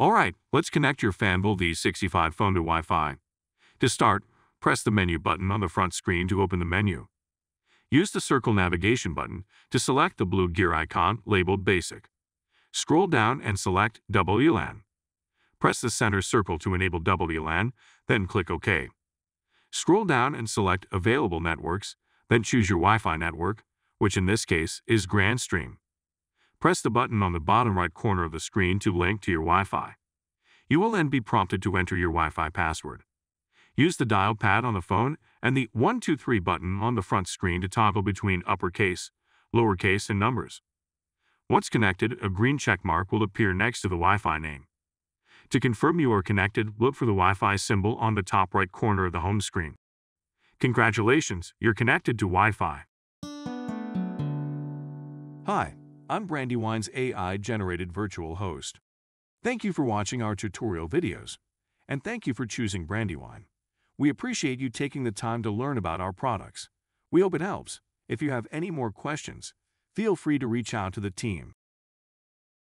Alright, let's connect your Fanvil V65 phone to Wi-Fi. To start, press the menu button on the front screen to open the menu. Use the circle navigation button to select the blue gear icon labeled Basic. Scroll down and select WLAN. Press the center circle to enable WLAN, then click OK. Scroll down and select Available Networks, then choose your Wi-Fi network, which in this case is Grandstream. Press the button on the bottom right corner of the screen to link to your Wi-Fi. You will then be prompted to enter your Wi-Fi password. Use the dial pad on the phone and the 123 button on the front screen to toggle between uppercase, lowercase, and numbers. Once connected, a green check mark will appear next to the Wi-Fi name. To confirm you are connected, look for the Wi-Fi symbol on the top right corner of the home screen. Congratulations, you're connected to Wi-Fi. Hi, I'm Brandywine's AI-generated virtual host. Thank you for watching our tutorial videos, and thank you for choosing Brandywine. We appreciate you taking the time to learn about our products. We hope it helps. If you have any more questions, feel free to reach out to the team.